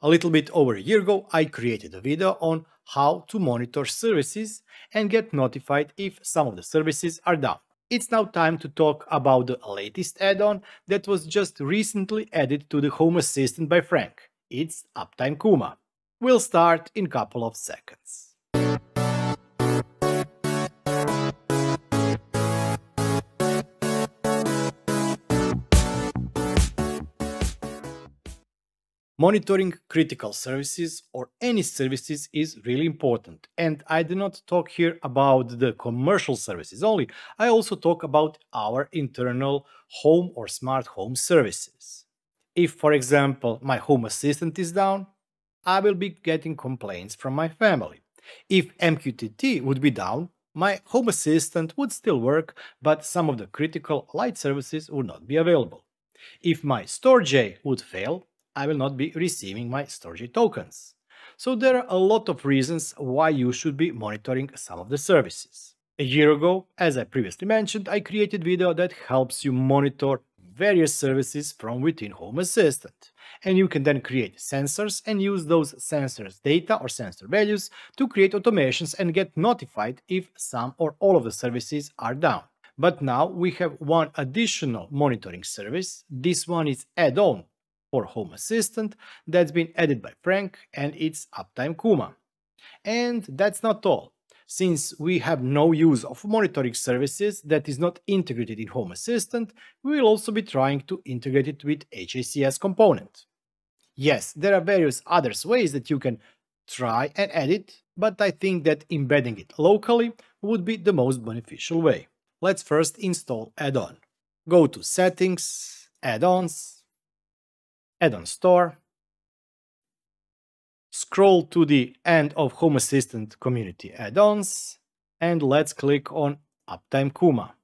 A little bit over a year ago, I created a video on how to monitor services and get notified if some of the services are down. It's now time to talk about the latest add-on that was just recently added to the Home Assistant by Frenck. It's Uptime Kuma. We'll start in couple of seconds. Monitoring critical services or any services is really important. And I do not talk here about the commercial services only. I also talk about our internal home or smart home services. If, for example, my home assistant is down, I will be getting complaints from my family. If MQTT would be down, my home assistant would still work, but some of the critical light services would not be available. If my Storj would fail, I will not be receiving my Storj tokens. So there are a lot of reasons why you should be monitoring some of the services. A year ago, as I previously mentioned, I created video that helps you monitor various services from within Home Assistant. And you can then create sensors and use those sensors data or sensor values to create automations and get notified if some or all of the services are down. But now we have one additional monitoring service. This one is add-on for Home Assistant that's been added by Frenck and it's Uptime Kuma. And that's not all. Since we have no use of monitoring services that is not integrated in Home Assistant, we will also be trying to integrate it with HACS component. Yes, there are various other ways that you can try and add it, but I think that embedding it locally would be the most beneficial way. Let's first install add-on. Go to Settings, Add-ons, add-on store, scroll to the end of Home Assistant Community add-ons, and let's click on Uptime Kuma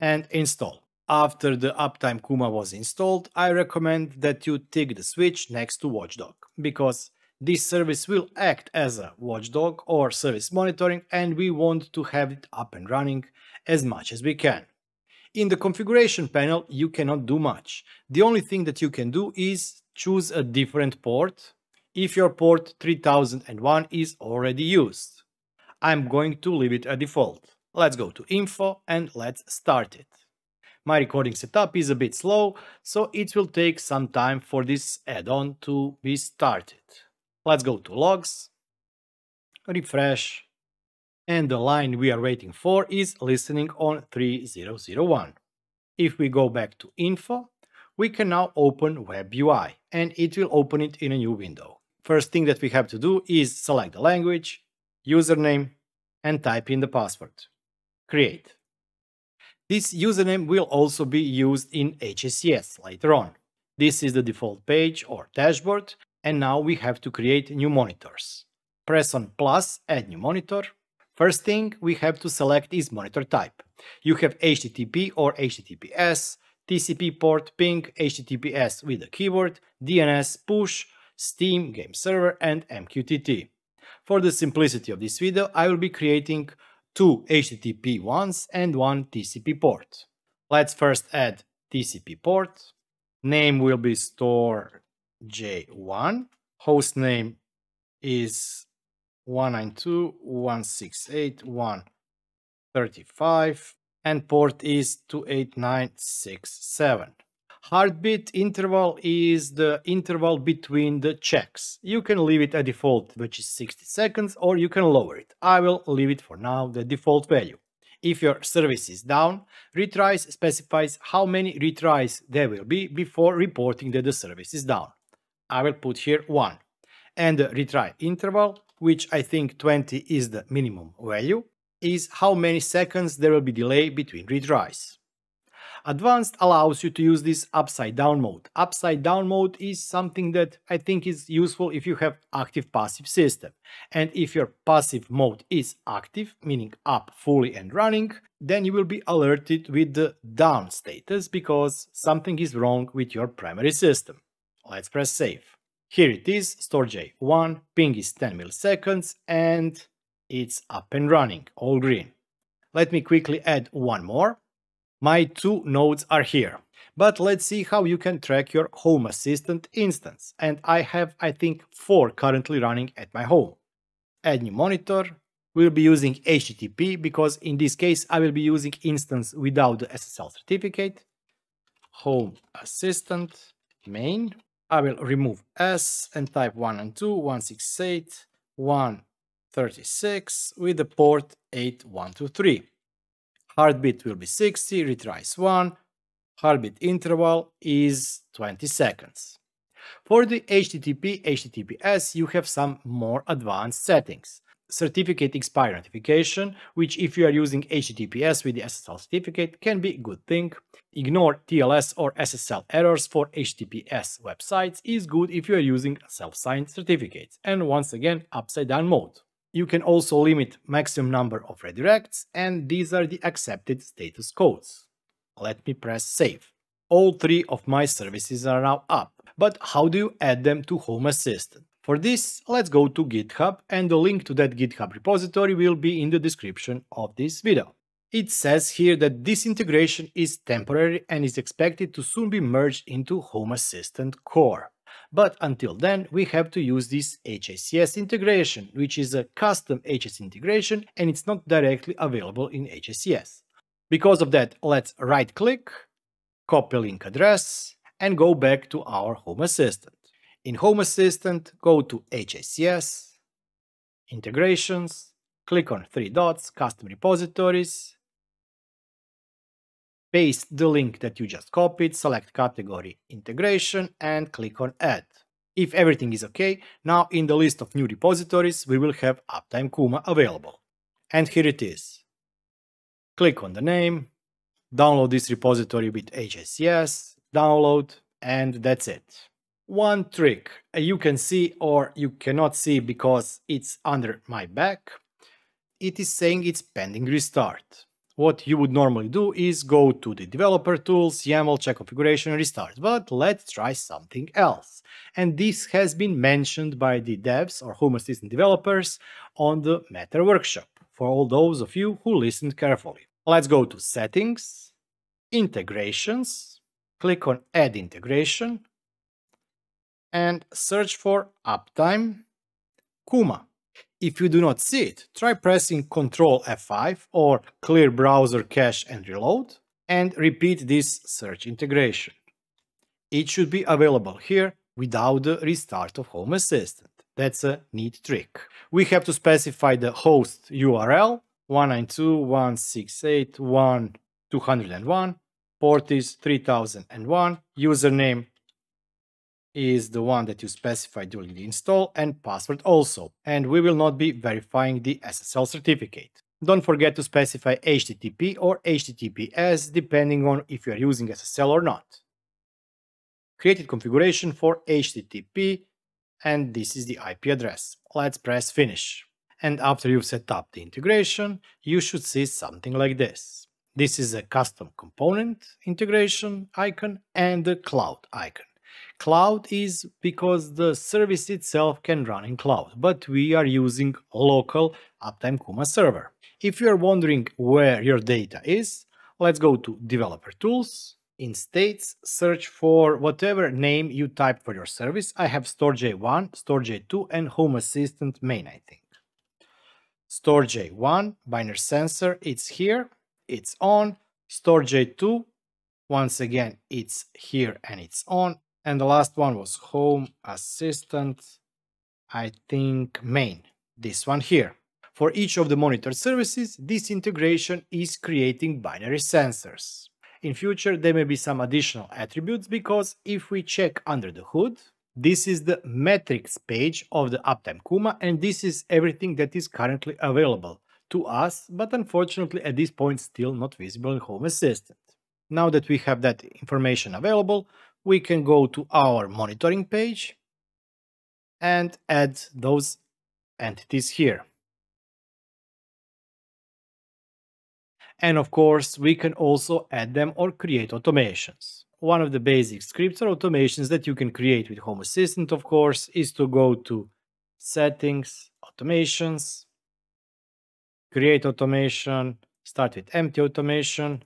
and install. After the Uptime Kuma was installed, I recommend that you tick the switch next to Watchdog, because this service will act as a watchdog or service monitoring and we want to have it up and running as much as we can. In the configuration panel, you cannot do much. The only thing that you can do is choose a different port if your port 3001 is already used. I'm going to leave it a default. Let's go to info and let's start it. My recording setup is a bit slow, so it will take some time for this add-on to be started. Let's go to logs, refresh, and the line we are waiting for is listening on 3001. If we go back to info, we can now open Web UI and it will open it in a new window. First thing that we have to do is select the language, username, and type in the password. Create. This username will also be used in HACS later on. This is the default page or dashboard, and now we have to create new monitors. Press on plus, add new monitor, First thing we have to select is monitor type. You have HTTP or HTTPS, TCP port, ping, HTTPS with a keyword, DNS, push, Steam, game server and MQTT. For the simplicity of this video, I will be creating two HTTP ones and one TCP port. Let's first add TCP port. Name will be store J1. Host name is 192.168.135 and port is 28967. Heartbeat interval is the interval between the checks. You can leave it at default, which is 60 seconds, or you can lower it. I will leave it for now the default value. If your service is down, retries specifies how many retries there will be before reporting that the service is down. I will put here 1. And the retry interval which I think 20 is the minimum value, is how many seconds there will be delay between retries. Advanced allows you to use this upside down mode. Upside down mode is something that I think is useful if you have active passive system. And if your passive mode is active, meaning up fully and running, then you will be alerted with the down status because something is wrong with your primary system. Let's press save. Here it is, Storj1, ping is 10 milliseconds and it's up and running, all green. Let me quickly add one more. My two nodes are here. But let's see how you can track your Home Assistant instance. And I have, I think, four currently running at my home. Add new monitor. We'll be using HTTP because in this case I will be using instance without the SSL certificate. Home Assistant main. I will remove S and type 1 and 2, 168, 136 with the port 8123. Heartbeat will be 60, retries 1, heartbeat interval is 20 seconds. For the HTTP, HTTPS, you have some more advanced settings. Certificate expire notification, which if you are using HTTPS with the SSL certificate can be a good thing. Ignore TLS or SSL errors for HTTPS websites is good if you are using self-signed certificates. And once again, upside down mode. You can also limit maximum number of redirects and these are the accepted status codes. Let me press save. All three of my services are now up, but how do you add them to Home Assistant? For this, let's go to GitHub and the link to that GitHub repository will be in the description of this video. It says here that this integration is temporary and is expected to soon be merged into Home Assistant Core. But until then, we have to use this HACS integration, which is a custom HACS integration and it's not directly available in HACS. Because of that, let's right-click, copy link address, and go back to our Home Assistant. In Home Assistant, go to HACS, Integrations, click on three dots, Custom Repositories, paste the link that you just copied, select category integration and click on add. If everything is okay, now in the list of new repositories we will have Uptime Kuma available. And here it is. Click on the name, download this repository with HACS, download, and that's it. One trick you can see or you cannot see because it's under my back, it is saying it's pending restart what you would normally do is go to the developer tools, YAML, check configuration and restart. But let's try something else. And this has been mentioned by the devs or Home Assistant developers on the Matter workshop, for all those of you who listened carefully. Let's go to Settings, Integrations, click on Add Integration, and search for Uptime Kuma. If you do not see it, try pressing Ctrl F5 or clear browser cache and reload and repeat this search integration. It should be available here without the restart of Home Assistant. That's a neat trick. We have to specify the host URL 192.168.1.201, port is 3001, username is the one that you specify during the install and password also, and we will not be verifying the SSL certificate. Don't forget to specify HTTP or HTTPS depending on if you are using SSL or not. Created configuration for HTTP and this is the IP address. Let's press finish. And after you've set up the integration, you should see something like this. This is a custom component integration icon and the cloud icon. Cloud is because the service itself can run in cloud, but we are using local Uptime Kuma server. If you are wondering where your data is, let's go to Developer Tools. In States, search for whatever name you type for your service. I have Storj1, Storj2 and Home Assistant main, I think. Storj1, binary sensor, it's here, it's on. Storj2, once again, it's here and it's on. And the last one was Home Assistant, I think main, this one here. For each of the monitored services, this integration is creating binary sensors. In future, there may be some additional attributes because if we check under the hood, this is the metrics page of the Uptime Kuma and this is everything that is currently available to us, but unfortunately at this point still not visible in Home Assistant. Now that we have that information available, we can go to our monitoring page and add those entities here. And of course, we can also add them or create automations. One of the basic scripts or automations that you can create with Home Assistant, of course, is to go to Settings, Automations, Create Automation, start with Empty Automation,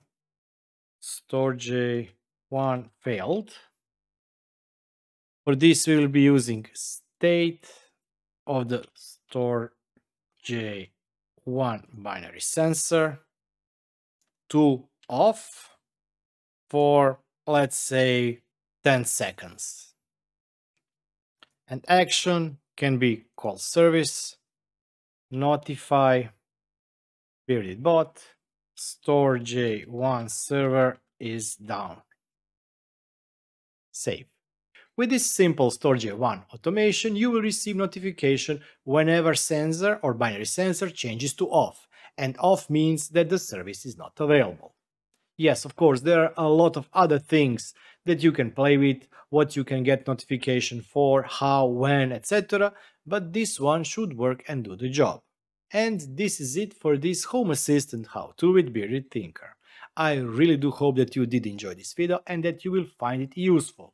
Storj one failed. For this, we will be using state of the store J1 binary sensor to off for, let's say, 10 seconds. And action can be call service, notify, period bot, Storj1 server is down. Save. With this simple Storj1 automation, you will receive notification whenever sensor or binary sensor changes to off, and off means that the service is not available. Yes, of course, there are a lot of other things that you can play with, what you can get notification for, how, when, etc. But this one should work and do the job. And this is it for this Home Assistant how-to with BeardedTinker. I really do hope that you did enjoy this video and that you will find it useful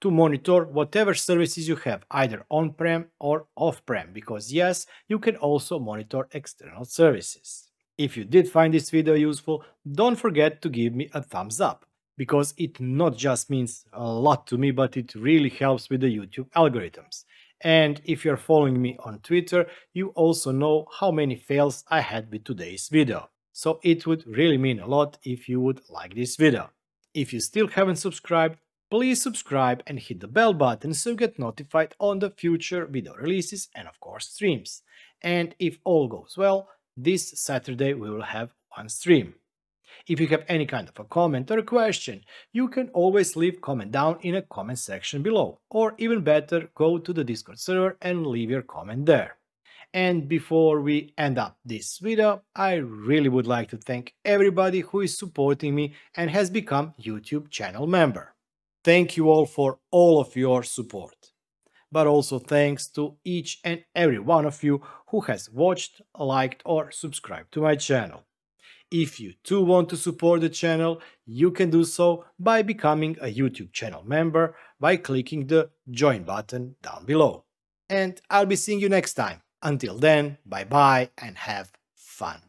to monitor whatever services you have either on-prem or off-prem because yes, you can also monitor external services. If you did find this video useful, don't forget to give me a thumbs up because it not just means a lot to me but it really helps with the YouTube algorithms. And if you're following me on Twitter, you also know how many fails I had with today's video. So it would really mean a lot if you would like this video. If you still haven't subscribed, please subscribe and hit the bell button so you get notified on the future video releases and of course streams. And if all goes well, this Saturday we will have one stream. If you have any kind of a comment or a question, you can always leave comment down in a comment section below, or even better, go to the Discord server and leave your comment there. And before we end up this video, I really would like to thank everybody who is supporting me and has become YouTube channel member. Thank you all for all of your support. But also thanks to each and every one of you who has watched, liked or subscribed to my channel. If you too want to support the channel, you can do so by becoming a YouTube channel member by clicking the join button down below. And I'll be seeing you next time. Until then, bye bye and have fun.